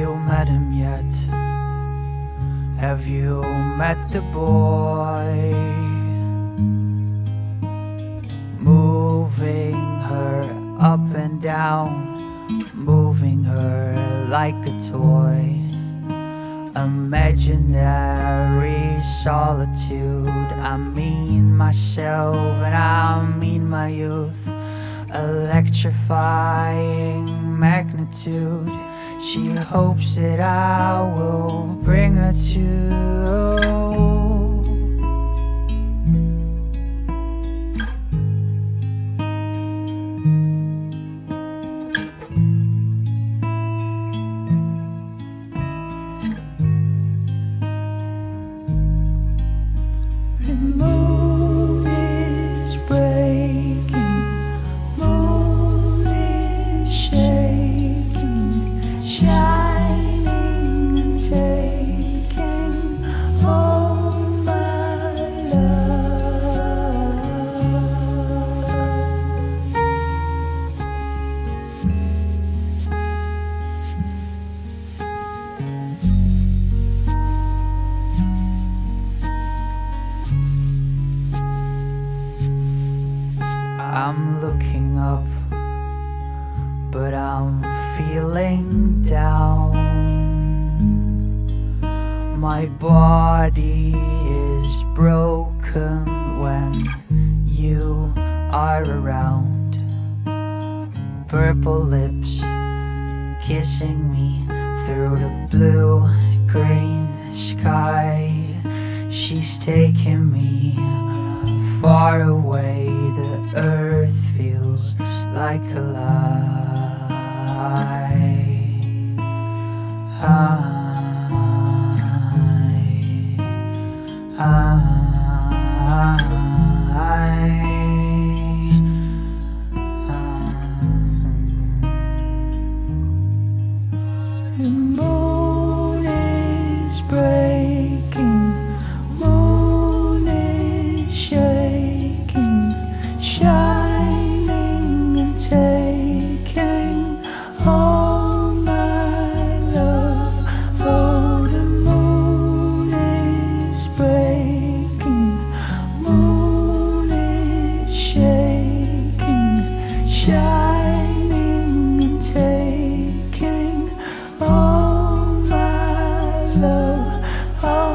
you met him yet? Have you met the boy? Moving her up and down, moving her like a toy. Imaginary solitude, I mean myself and I mean my youth. Electrifying magnitude she hopes that I will bring her to. Up, but I'm feeling down. My body is broken when you are around. Purple lips kissing me through the blue green sky. She's taking me far away. The earth like a lie. I, I, I. oh, oh.